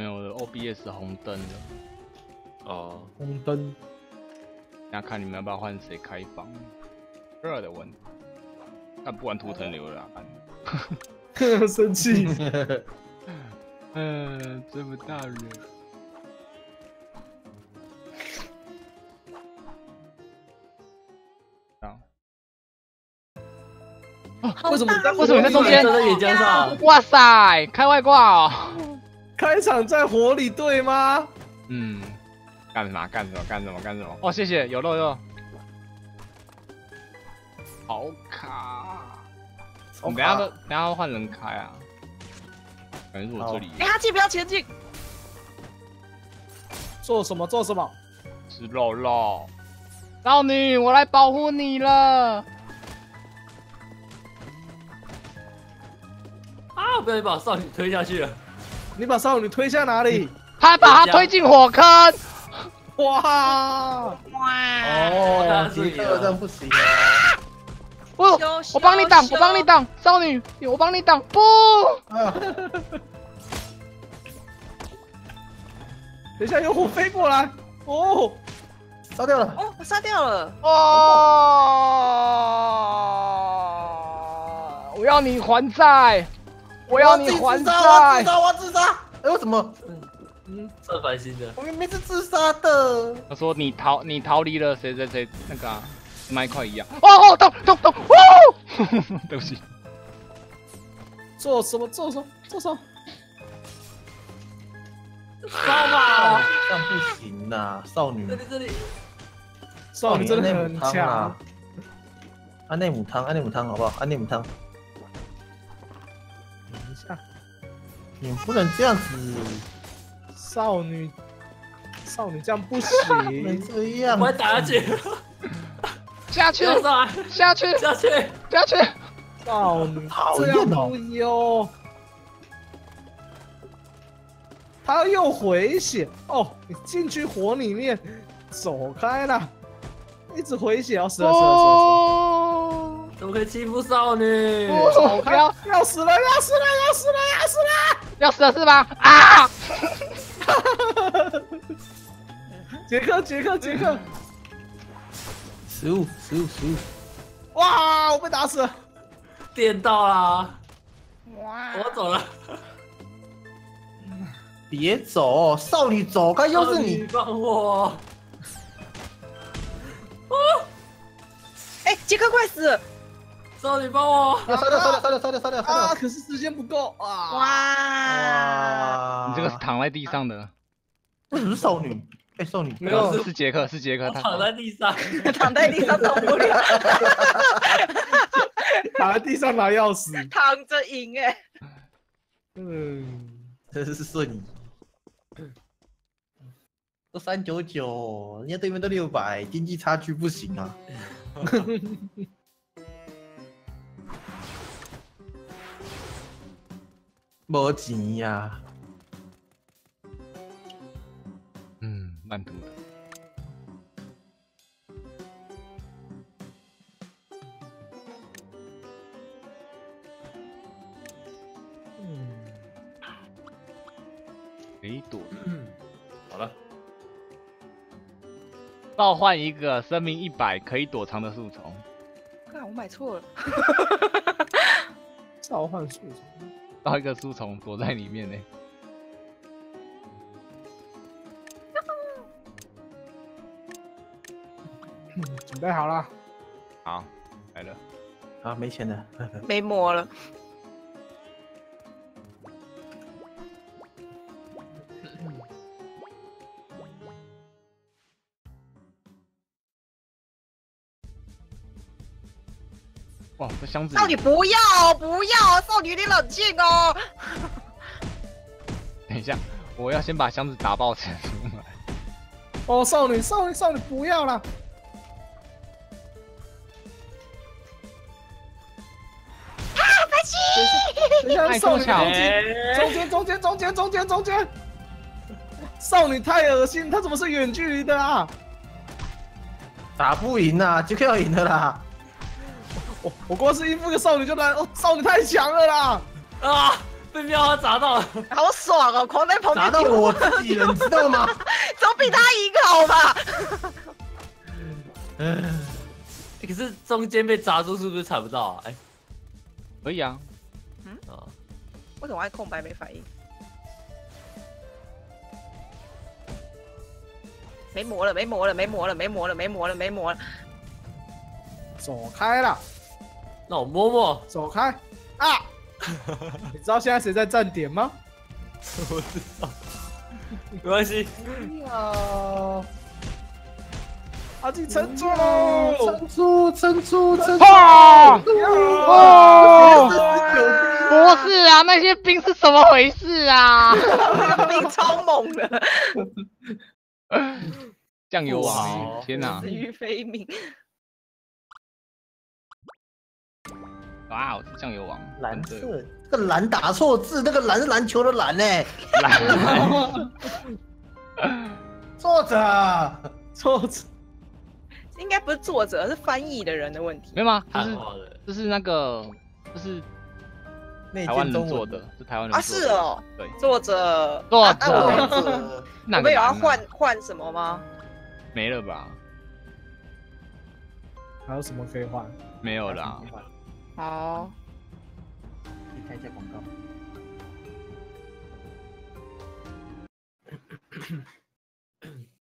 没有我的 OBS 红灯了，哦，红灯，那看你们要不要换谁开房？热的问题，那不玩图腾流了 生气。嗯，这么大人。为什么你在为什么在中间？哇塞，开外挂哦！开场在火里对吗？嗯，干什么？干什么？干什么？干什么？哦，谢谢，有肉有肉。好卡，我们等下都等下要换人开啊。感觉是我这里哎，哈气不要前进，做什么做什么？吃肉肉。少女，我来保护你了。啊！不小心把少女推下去了。你把少女推向哪里？他把她推进火坑。哇！哇！哦，杰克这样不行啊！我羞羞我帮你挡，我帮你挡，少女，我帮你挡。不，啊，等一下有火飞过来。哦，杀掉了。哦，我杀掉了，哦，我要你还债，我要你还我要自债。杀，我要自杀！哎，我怎么嗯？这烦心的。我明明是自杀的。他说你逃，你逃离了谁谁谁那个啊，麦块一样。哦哦，动动动，哦，对不起，做什么做什么做什么？烧吧！这样不行呐，少女这。里这里，少女真的很内母汤强啊。！安内母汤，安内母汤好不好？安内母汤，你们不能这样子，少女，少女这样不行。这样子。我要打下去，下去 下去下去。下去。少女讨这厌哦样不优。他又回血哦！你进去火里面，走开了，一直回血，要死了死了死了死了！哦，怎么可以欺负少女？哦不要要死了要死了要死了要死了！要死了是吧？啊！杰克杰克杰克！食物，食物，食物。哇！我被打死了！电到啦！哇！我走了，别走，少女走开，又是你。帮我！哎，杰克快死了！少女帮我！要烧掉，烧掉，烧掉，烧掉，烧掉，烧啊！掉。可是时间不够啊！哇！你这个是躺在地上的，这什么是少女？哎，少女没有是杰克，是杰克，他躺在地上，躺在地上动不了，躺在地上拿钥匙。躺着赢哎！嗯，真是顺你。都三九九，人家对面都六百，经济差距不行啊。没钱呀、嗯，慢读的。没躲，好了，召唤一个生命一百可以躲藏的树丛。看我买错了，召唤树丛。到一个书虫躲在里面呢。嗯 准备好了，好，来了。啊，没钱了。没魔了。箱子少女不要哦不要哦，少女你冷静哦。等一下，我要先把箱子打爆才出来。哦，少女，少女，少女，不要了！等一下，哎少女巧中间，中间，中间，中间，中间，中间。少女太恶心，她怎么是远距离的啊？打不赢啊，杰克要赢的啦。我我光是应付个少女就来，哦，少女太强了啦！啊！被喵花砸到了。好爽哦，狂在旁边砸到我自己了，你知道吗？总比他赢好吧？嗯，欸可是中间被砸住是不是踩不到啊？哎、可以啊，嗯啊，为什么还空白没反应？没魔了，没魔了，没魔了，没魔了，没魔了，没魔了。走开啦，那我摸摸，走开啊！你知道现在谁在站点吗？我知道，没关系。呀，阿进撑住喽！撑住，撑住，撑住！哇！哦，不是啊，那些兵是怎么回事啊？那个兵超猛的，酱油哇王，天哪死！于非命。哇，哦是酱油王，蓝色，这个蓝打错字，那个蓝是篮球的蓝呢。蓝，作者，作者。应该不是作者，是翻译的人的问题。没有吗？就是就是那个，就是内台湾人做的，是台湾人啊，做的。是，哦，对，作者。作者。们作者，我那们有要换换什么吗？没了吧？还有什么可以换？没有啦，好，你看一下广告。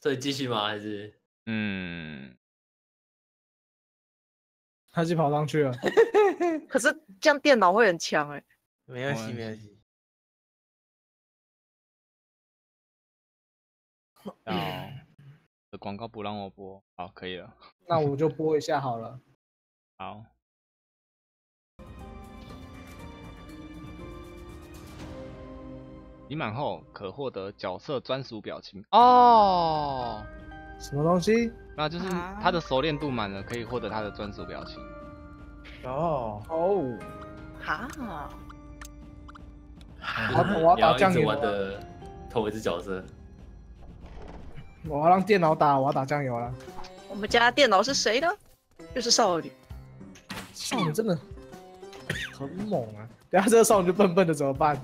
所以继续吗？还是嗯，他已经跑上去了，可是这样电脑会很强哎。没关系，没关系没关系。然后的广告不让我播，好，可以了，那我就播一下好了。好。集满后可获得角色专属表情哦，什么东西？那就是他的熟练度满了，可以获得他的专属表情。哦，哦，哈，我我要打酱油的同一只角色？我要让电脑打，我要打酱油了。我们家电脑是谁的？就是少女。少女真的很猛啊！等下这个少女就笨笨的怎么办？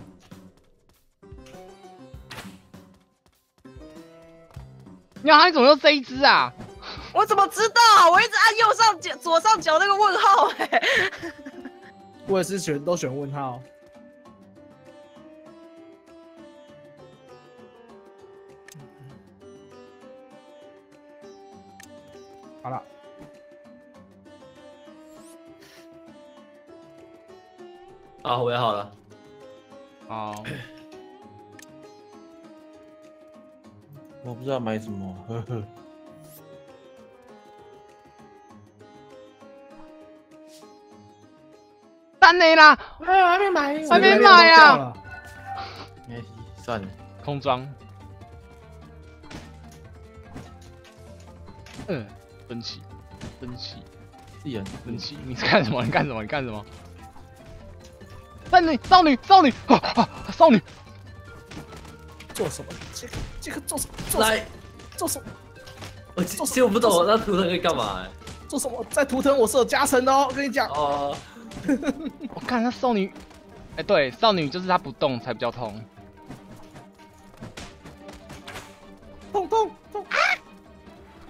呀，你怎么又这一只啊？我怎么知道？我一直按右上角、左上角那个问号哎。我也是选都选问号。好了，啊，我也好了。哦，我不知道买什么，呵呵。等你啦，哎，还没买，还没这个买啊都掉了没算了。空装。嗯，生气，生气，自己人，生气！你在干什么？你干什么？你干什么？少女，少女，少女，啊啊！少女，做什么？这个这个做什？来，做什么？我其其实我不懂那图腾可以干嘛、欸？做什么？在图腾我是有加成的哦，我跟你讲。哦，我看那少女，哎、对，少女就是她不动才比较痛。痛痛痛！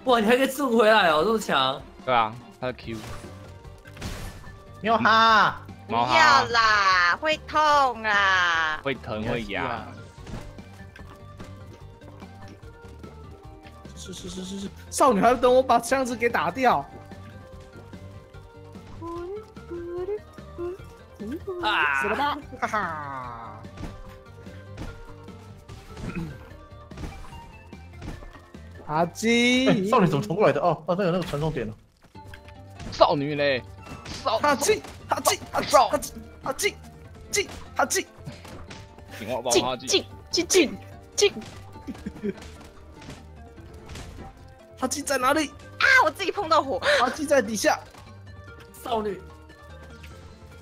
哇，你还可以送回来哦，这么强！对啊，他的 Q 喵哈，不要啦，会痛啊！会疼会痒。是是是是，少女还要等我把箱子给打掉。啊死了吧，哈哈！阿基，少女怎么冲过来的？哦哦，那有那个传送点了。少女嘞，少阿基，阿基，阿基，阿基，阿基，基，阿基，进进进进进阿基在哪里？啊！我自己碰到火，阿基在底下。少女，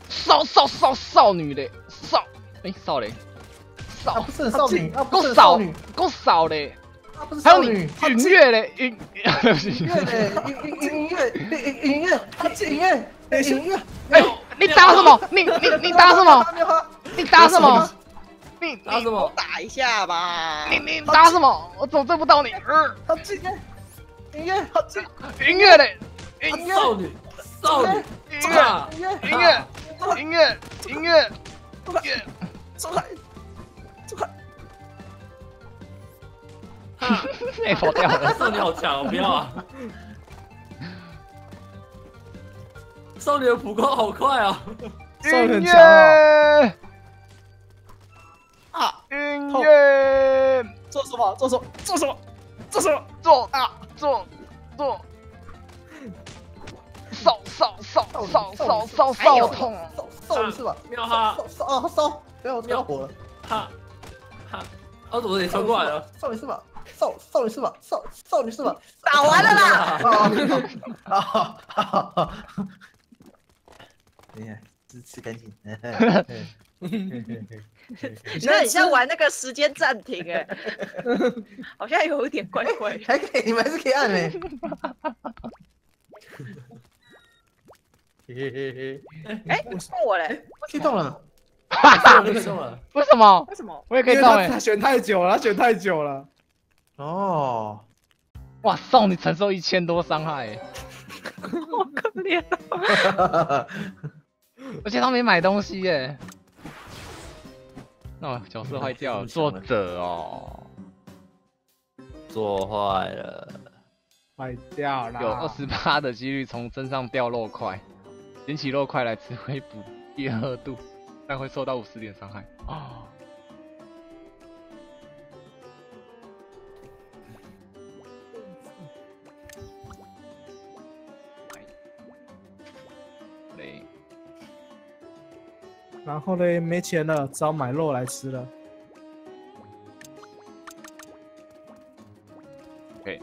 少少少少女嘞，少哎、少嘞，啊，少不是少女，啊，不够少少女，够少嘞，啊，不是还有你少女。允月嘞，允对不起音乐嘞，音音音音乐，音音乐，啊，音乐，音乐。哎、你打什么？你你你打什么？你打什么？你你打什么？打一下吧。你你打什么？我怎么追不到你？呃他进，音乐，他进，音乐嘞，啊音乐少女，少女，音乐音乐，音乐音乐音乐走开，走开，走开，哎跑掉了。少女好强我！不要啊！少女的普攻好快啊！少女很音强啊，音乐做什么？做什么？做什么？做什么？做啊中中扫扫扫扫扫扫扫痛扫扫是吧？秒哈。扫扫啊扫不要我火了哈哈二狗子也冲过来了少女是吧少少女是吧少少女是吧打完了啦啊哈哈哈哈哈哈等一下支持赶紧 你这很像玩那个时间暂停哎，好像有一点怪怪。还可以，你们还是可以按嘞。嘿嘿嘿嘿，哎，送我嘞？可以动了。少女中了，为什么？为什么？我也可以动哎！选太久了，他选太久了。哦，哇，送你承受一千多伤害哎，好可怜哦。而且他没买东西耶。那我角色坏掉了，作者哦，做坏了。坏掉了，有二十八的几率从身上掉肉块，捡起肉块来吃会补第二度，但会受到五十点伤害。哦，然后嘞，没钱了，只好买肉来吃了。OK，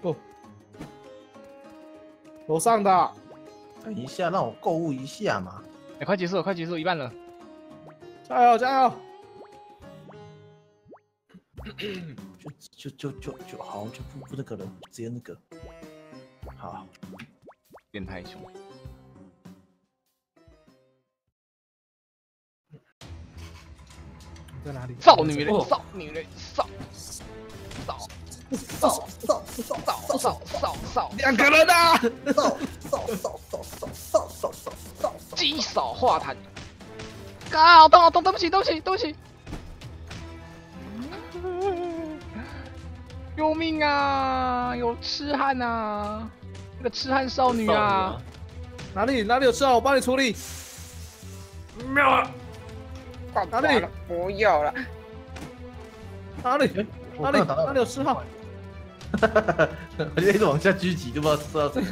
不，楼上的，等一下，让我购物一下嘛。哎，快结束了，快结束，一半了。加油加油！就就就就就好，就不不那个了，直接那个。好，变态熊，在哪里？造女嘞哦，少女人，少少少少少少少少少，两个人啊！少少少少少少少少少少极少化痰。啊，好痛好痛，对不起对不起对不起。救命啊！有痴汉啊！那个痴汉少女啊！哪里哪里有吃啊？我帮你处理。妙啊！哪里不要了。哪里哪里哪里有四号？我就一直往下狙击，都不知道射到谁。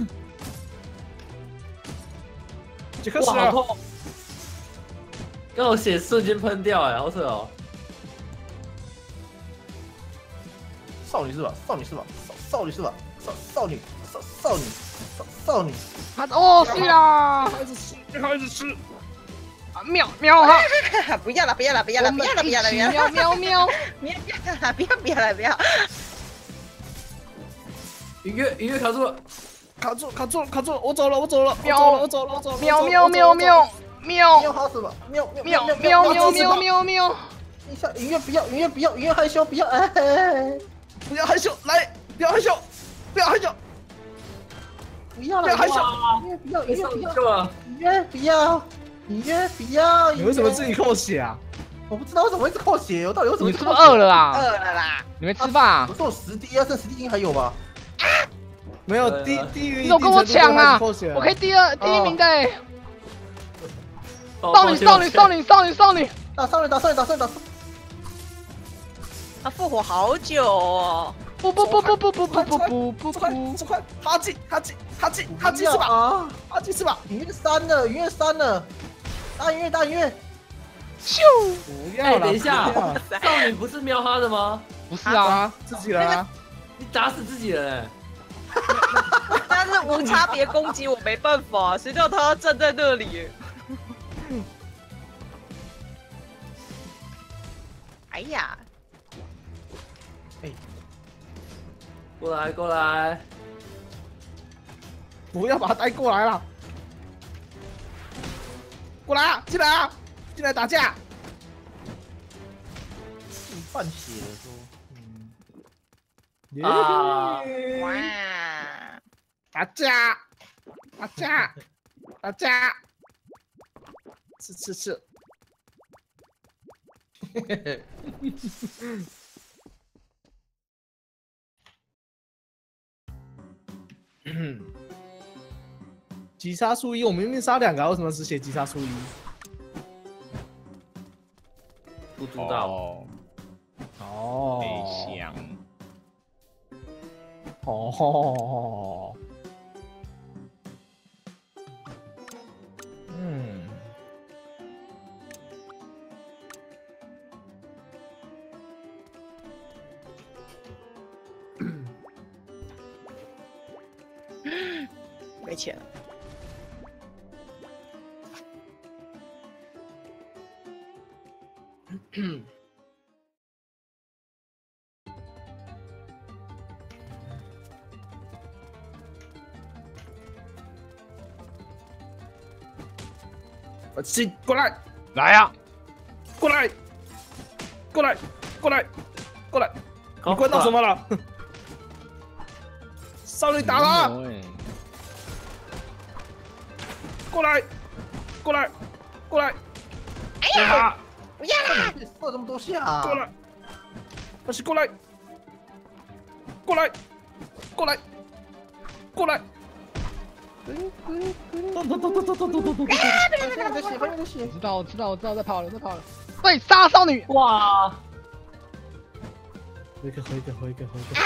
杰克死了！好痛！刚好血瞬间喷掉，哎，好扯哦！少女是吧？少女是吧？少少女是吧？少少女少少女少少女。他哦是啦！孩子吃，孩子吃。喵喵哈！不要了，不要了，不要了，不要了，不要了，喵喵喵！不要 不要了，不要不要！音乐音乐卡住了，卡住卡住卡住！我走了，我走了，我走了，我走了，喵喵喵喵喵！喵喵喵喵喵喵！你下音乐不要，音乐不要，音乐害羞不要，不要害羞，来，不要害羞，不要害羞。不要了，不要，不要，不要，不要，不要。音乐不要。你为什么自己？扣血啊？我不知道为什么会一直扣血，我到底为什么？你是不是饿？了啊？饿了啦！你没吃饭啊我？说我十滴啊，这十滴应该还有吧？没有低低于你有跟我抢啊？扣血我可以第二第一名的欸！哦少女少女少，女少女少女！打少女，打少女，打少女，打少女。他复活好久哦。不不不不不不不不不不不！这块哈基哈基哈基哈基是吧？啊！哈基是吧？音乐删了，音乐删了，大音乐，大音乐。咻！哎，不要了，等一下少女不是喵哈的吗？不是啊，啊，自己人啊！你打死自己人哎！但是无差别攻击我没办法，谁叫他要站在那里？哎呀，过来过来，不要把他带过来了。过来啊，进来啊，进来打架。你换血了说，嗯，啊打架，打架，打架，吃吃吃。嗯，击杀数一，我明明杀两个啊，为什么只写击杀数一？不知道。哦，哦，没想，哦，嗯，没钱了。呃进过来，来呀！过来，过来，过来，过来，你关到什么了？少女打他！哎过来，过来，过来，哎呀，不要啦！你射这么多下、啊，过来，快是过来，过来，过来，过来。咚咚咚咚咚咚咚咚咚！发现你的血，发现你的血我，知道，我知道，我知道，在跑了，在跑了。对，杀少女！哇！回一个，回一个，回一个，回一个。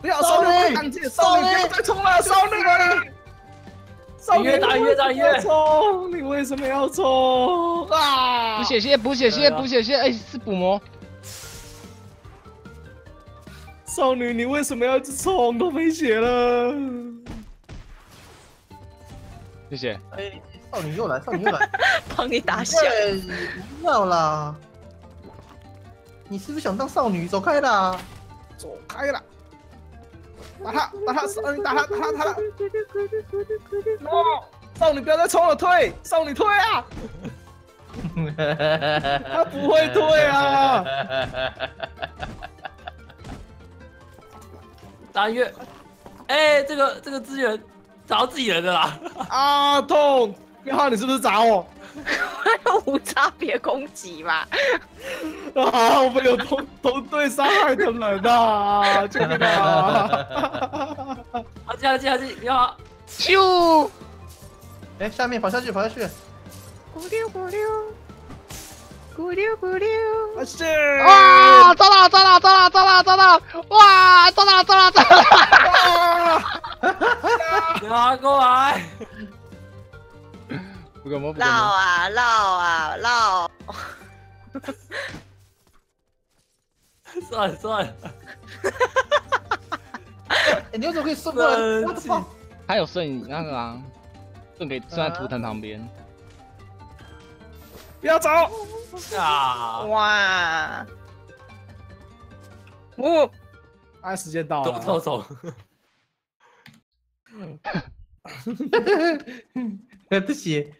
不要少女少女不要再冲了，少女！少女越打越打越为什么要冲，你为什么要冲啊？补血蟹，补血蟹，对啊补血蟹！哎，是补魔。少女，你为什么要一直冲？都没血了。谢谢。哎，少女又来，少女又来，帮你打响。对，不要啦，你是不是想当少女？走开啦！走开了！打他，打他，少女打他，打他，打他！哦，少女不要再冲了，退！少女退啊！他不会退啊！大月，哎，这个这个资源砸到自己人的啦。啊，痛！妙浩，你是不是砸我？无差别攻击嘛？啊，我们有同同队伤害的人啊！救 命啊！好，接下来接下来不要咻！哎，下面跑下去，跑下去，咕溜咕溜，咕溜咕溜。啊是哇！抓到，抓到，抓到，抓到，抓到！哇！抓到，抓到，抓到！啊！不要过来。不敢摸，不绕敢摸。啊绕啊绕！算 了算了，哎，你为什么可以顺过来？还有顺那个啊，顺给顺在图腾旁边。不要走！啊！哇！哦，啊，时间到走了。走走，我的血，